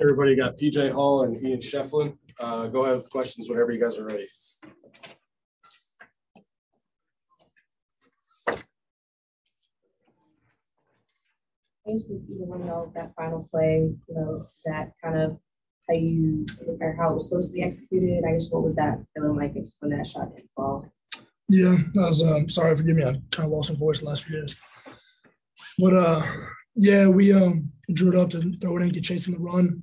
Everybody got PJ Hall and Ian Schieffelin. Uh, go ahead with questions whenever you guys are ready. I just even want to know that final play, you know, that kind of how you, or how it was supposed to be executed? I guess what was that feeling like when that shot didn't fall? Yeah, I was um, sorry, forgive me. I kind of lost my voice the last few days. But uh, yeah, we um drew it up to throw it in, get chasing the run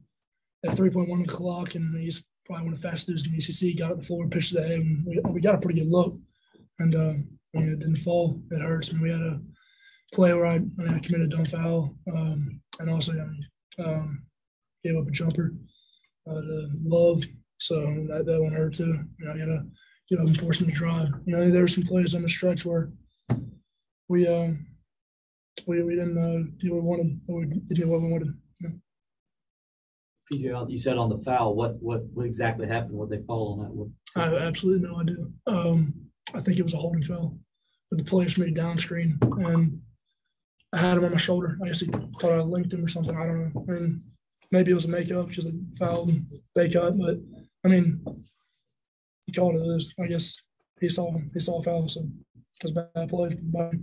at 3.1 o'clock, and he's probably one of the fastest in the ACC. Got up the floor, pitched the and we, we got a pretty good look, and uh, mean, it didn't fall. It hurts. I mean, we had a play where I, I, mean, I committed a dumb foul, um, and also I um, gave up a jumper uh, to Love, so that, that one hurt too. You know, I gotta get up and force him to drive. You know, there were some plays on the stretch where we um, we, we didn't uh, do what we wanted, or we did what we wanted. You know. You said on the foul, what, what, what exactly happened? What they fall on that? What- I have absolutely no idea. Um, I think it was a holding foul, but the player made down screen, and I had him on my shoulder. I guess he thought I linked him or something. I don't know. I mean, maybe it was a makeup because they fouled and they cut, but I mean, he called it this. I guess he saw he saw a foul, so it was bad play. But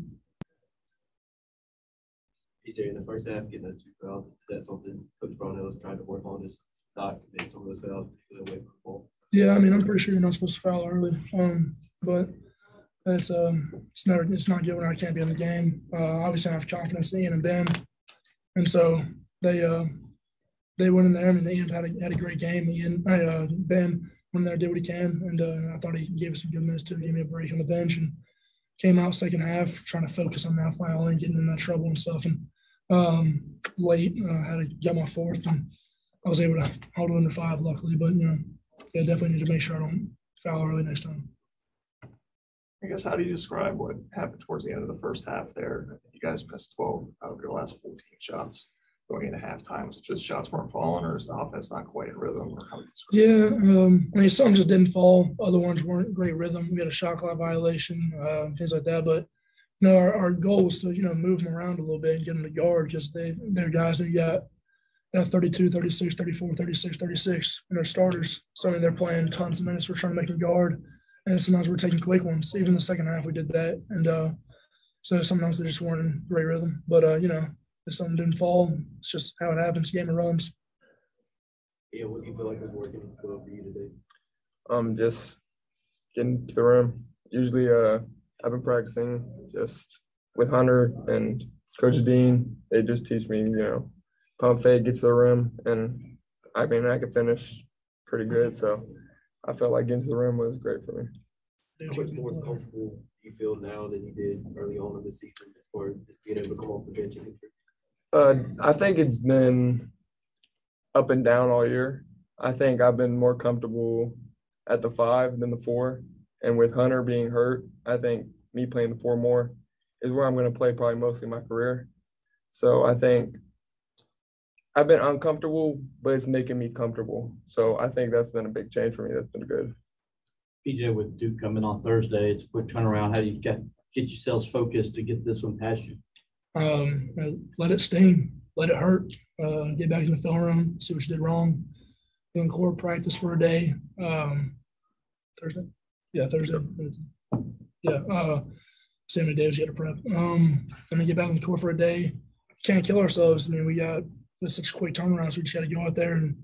PJ, in the first half, getting those two fouls, is that something Coach Brownell is trying to work on this not commit some of those fouls, particularly away from the ball? Yeah, I mean, I'm pretty sure you're not supposed to foul early, um, but it's um, it's never it's not good when I can't be in the game. Uh, obviously, I have confidence in Ian and Ben, and so they uh, they went in there. I mean, Ian had a, had a great game. Ian, uh, Ben went in there, did what he can, and uh, I thought he gave us some good minutes to give me a break on the bench and came out second half trying to focus on that final and getting in that trouble and stuff. And um, late, uh, had to get my fourth, and I was able to hold it under five, luckily. But you know, yeah, definitely need to make sure I don't foul early next time. I guess how do you describe what happened towards the end of the first half there? You guys missed 12 out of your last 14 shots going into halftime. Was it just shots weren't falling or is the offense not quite in rhythm? Yeah, um, I mean, some just didn't fall. Other ones weren't great rhythm. We had a shot clock violation, uh, things like that. But you know, our, our goal was to you know move them around a little bit and get them to guard because they they're guys who got got 32, 36, 34, 36, 36 and they're starters. So I mean, they're playing tons of minutes. We're trying to make them guard, and sometimes we're taking quick ones. Even the second half, we did that, and uh, so sometimes they just weren't in great rhythm. But uh, you know, if something didn't fall, it's just how it happens. Game of runs. Yeah, what do you feel like was working well for you today? um just getting to the rim. Usually uh I've been practicing just with Hunter and Coach Dean. They just teach me, you know, pump fake, get to the rim and I mean I could finish pretty good. So I felt like getting to the rim was great for me. How much more comfortable do you feel now than you did early on in the season as far as just being able to come off the bench and contribute? Uh I think it's been up and down all year. I think I've been more comfortable at the five than the four. And with Hunter being hurt, I think me playing the four more is where I'm going to play probably mostly my career. So I think I've been uncomfortable, but it's making me comfortable. So I think that's been a big change for me. That's been good. PJ with Duke coming on Thursday, it's a quick turnaround. How do you get, get yourselves focused to get this one past you? Um, let it sting, let it hurt. Uh, get back in the film room, see what you did wrong. Doing core practice for a day. Um, Thursday, yeah, Thursday. Yeah, uh, same many days you had to prep. Um, and then get back in the core for a day. Can't kill ourselves. I mean, we got it's such a quick turnaround, so we just got to go out there and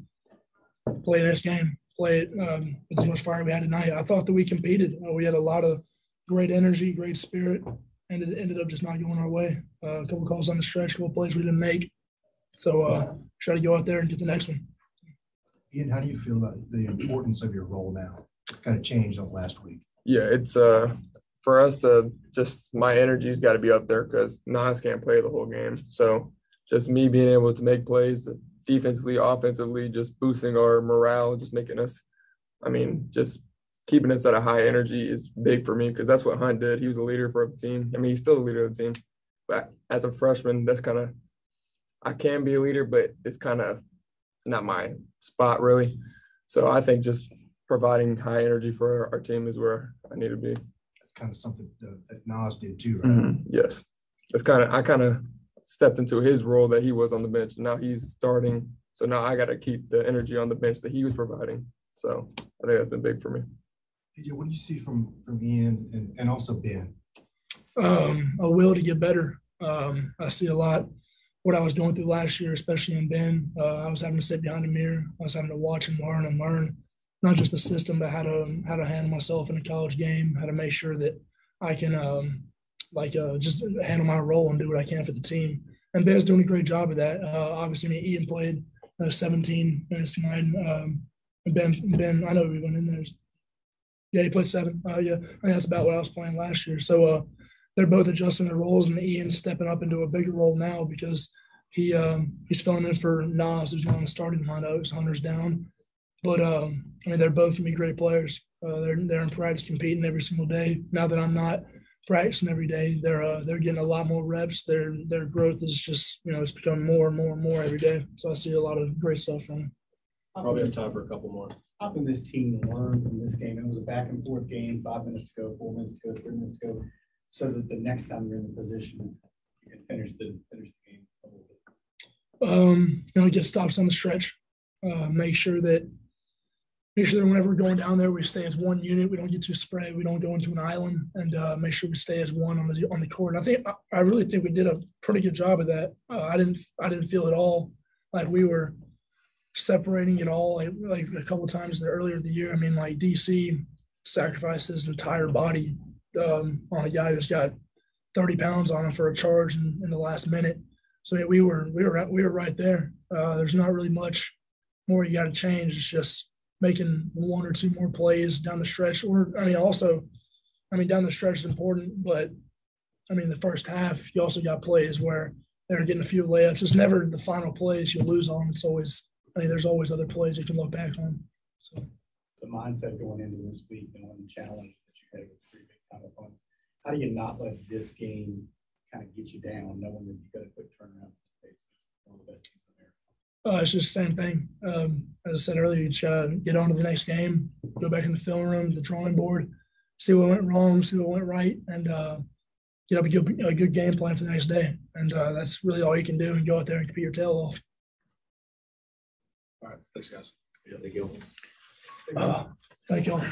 play this game, play it um, with as much fire we had tonight. I thought that we competed. Uh, we had a lot of great energy, great spirit, and it ended up just not going our way. Uh, a couple calls on the stretch, a couple plays we didn't make. So uh, try to go out there and get the next one. Ian, how do you feel about the importance of your role now? It's kind of changed over last week. Yeah, it's uh for us to just my energy's got to be up there because Naz can't play the whole game. So just me being able to make plays defensively, offensively, just boosting our morale, just making us, I mean, just keeping us at a high energy is big for me because that's what Hunt did. He was a leader for the team. I mean, he's still the leader of the team. But as a freshman, that's kind of I can be a leader, but it's kind of not my spot really. So I think just providing high energy for our team is where I need to be. That's kind of something that that Naz did too, right? Mm-hmm. Yes, it's kind of I kind of stepped into his role that he was on the bench. and Now he's starting, so now I got to keep the energy on the bench that he was providing. So I think that's been big for me. PJ, what do you see from, from Ian and, and also Ben? um, a will to get better. Um, I see a lot what I was going through last year, especially in Ben. Uh, I was having to sit behind Aamir. I was having to watch and learn and learn not just the system, but how to how to handle myself in a college game, how to make sure that I can um, like uh, just handle my role and do what I can for the team. And Ben's doing a great job of that. Uh, obviously, I mean, Ian played uh, 17 minutes nine. Um, Ben, Ben, I know we went in there. Yeah, he played seven. Uh, yeah, I think that's about what I was playing last year. So uh, they're both adjusting their roles, and Ian's stepping up into a bigger role now because he um, he's filling in for Naz, who's not on the starting lineup. Hunter's down, but um, I mean they're both gonna be great players. Uh, they're they're in practice competing every single day. Now that I'm not practicing every day, they're uh, they're getting a lot more reps. Their their growth is just you know it's becoming more and more and more every day. So I see a lot of great stuff from them. Probably have time for a couple more. How can this team learn from this game? It was a back and forth game, five minutes to go, four minutes to go, three minutes to go, so that the next time you're in the position, you can finish the, finish the game. a little bit. um, you know, get stops on the stretch. Uh, make sure that make sure that whenever we're going down there, we stay as one unit. We don't get too spread. We don't go into an island, and uh, make sure we stay as one on the on the court. And I think I really think we did a pretty good job of that. Uh, I didn't I didn't feel at all like we were separating it all like, like a couple times earlier in the year. I mean, like DC sacrificed his entire body um, on a guy who's got 30 pounds on him for a charge in, in the last minute. So mean, we were we were we were right there. Uh, there's not really much more you got to change. It's just making one or two more plays down the stretch. Or I mean, also, I mean, down the stretch is important, but I mean, the first half you also got plays where they're getting a few layups. It's never the final plays you lose on. It's always I mean, there's always other plays you can look back on. So The mindset going into this week and one challenge that you had with three big time opponents. How do you not let this game kind of get you down, knowing that you got a quick turnaround? It's one of the best teams in there. uh, it's just the same thing. Um, as I said earlier, you try to get on to the next game, go back in the film room, the drawing board, see what went wrong, see what went right, and uh, get up a good, a good game plan for the next day. And uh, that's really all you can do and go out there and compete your tail off. All right, thanks, guys. Yeah, thank you. Uh, thank y'all.